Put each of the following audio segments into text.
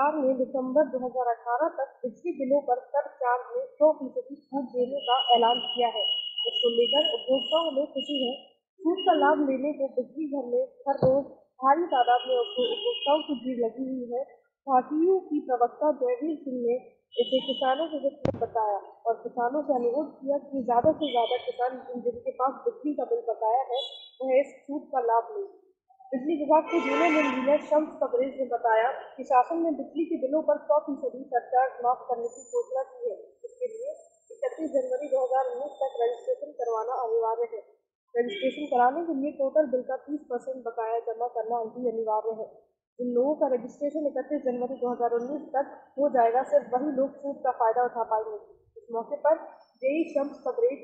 सरकार ने दिसंबर 2018 तक बिजली बिलों पर सरचार्ज में सौ फ़ीसदी छूट देने का ऐलान किया है। इसको लेकर उपभोक्ताओं में खुशी है। छूट का लाभ लेने को बिजली घर में हर रोज भारी तादाद में उपभोक्ताओं की भीड़ लगी हुई है। पार्टियों की प्रवक्ता जयवीर सिंह ने इसे किसानों के हित में बताया और किसानों से अनुरोध किया कि ज़्यादा से ज़्यादा किसान जिनके पास बिजली का बिल बकाया है, वह इस छूट का लाभ लें। बिजली विभाग के जूनियर इंजीनियर शम्स तबरेज ने बताया कि शासन ने बिजली के बिलों पर सौ फ़ीसदी सरचार्ज माफ़ करने की घोषणा की है। इसके लिए इकतीस जनवरी दो हज़ार उन्नीस तक रजिस्ट्रेशन करवाना अनिवार्य है। रजिस्ट्रेशन कराने के लिए टोटल बिल का तीस परसेंट बकाया जमा करना भी अनिवार्य है। जिन लोगों का रजिस्ट्रेशन इकतीस जनवरी 2019 तक हो जाएगा, सिर्फ़ वही लोग छूट का फ़ायदा उठा पाएँगे। इस मौके पर JE Shams Tabrez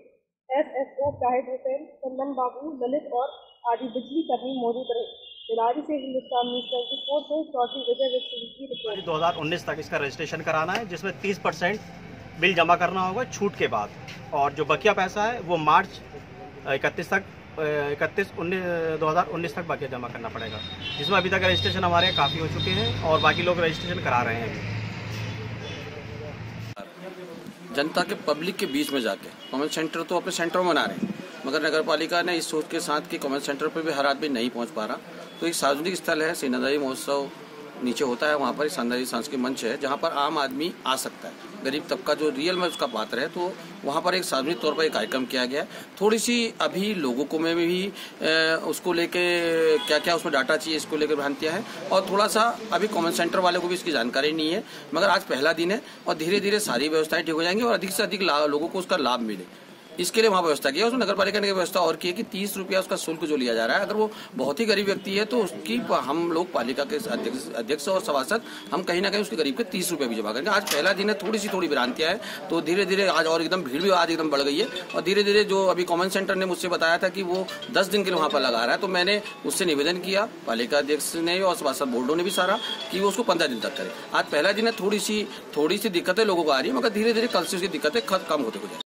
S S O Shahid Hussain, Chandan Babu, Lalit और आदि बिजली कर्मी मौजूद रहे बिलारी से हिंदुस्तान न्यूज़ ट्वेंटी फोर से चौथी विजय की रिपोर्ट। दो हज़ार उन्नीस तक इसका रजिस्ट्रेशन कराना है जिसमें तीस परसेंट बिल जमा करना होगा छूट के बाद। और जो बकिया पैसा है वो मार्च इकतीस तक इकतीस उन्नीस दो हज़ार उन्नीस तक बाकी जमा करना पड़ेगा। जिसमें अभी तक रजिस्ट्रेशन हमारे यहाँ काफ़ी हो चुके हैं और बाकी लोग रजिस्ट्रेशन करा रहे हैं। जनता के पब्लिक के बीच में जाके कॉमन सेंटर तो अपने सेंटर में बना रहे हैं। मगर नगर पालिका ने इस सोच के साथ कि कॉमन सेंटर पर भी हर आदमी नहीं पहुँच पा रहा। तो एक सार्वजनिक स्थल है सीनादारी महोत्सव नीचे होता है, वहाँ पर शानदारी सांस्कृतिक मंच है, जहाँ पर आम आदमी आ सकता है। गरीब तबका जो रियल में उसका पात्र है तो वहाँ पर एक सार्वजनिक तौर पर एक कार्यक्रम किया गया। है थोड़ी सी अभी लोगों को में भी उसको लेके क्या क्या उसमें डाटा चाहिए, इसको लेकर भ्रांतियाँ है। और थोड़ा सा अभी कॉमन सेंटर वाले को भी इसकी जानकारी नहीं है, मगर आज पहला दिन है और धीरे धीरे सारी व्यवस्थाएँ ठीक हो जाएँगी और अधिक से अधिक लोगों को उसका लाभ मिले। इसके लिए वहाँ व्यवस्था किया उसमें नगर पालिका ने व्यवस्था और की है कि तीस रुपया उसका शुल्क जो लिया जा रहा है। अगर वो बहुत ही गरीब व्यक्ति है तो उसकी हम लोग पालिका के अध्यक्ष अध्यक्ष और सभासद, हम कहीं ना कहीं उसके गरीब के तीस रुपये भी जमा करेंगे। आज पहला दिन है थोड़ी सी थोड़ी भ्रांतियाँ है तो धीरे धीरे आज और एकदम भीड़ भी आज एकदम बढ़ गई है। और धीरे धीरे जो अभी कॉमन सेंटर ने मुझसे बताया था कि वो दस दिन के लिए वहाँ पर लगा रहा है तो मैंने उससे निवेदन किया, पालिका अध्यक्ष ने और सभासद बोर्डों ने भी सारा, कि वो उसको पंद्रह दिन तक करे। आज पहला दिन है थोड़ी सी थोड़ी सी दिक्कतें लोगों को आ रही है, मगर धीरे धीरे कल से उसकी दिक्कतें कम होते हो। जाए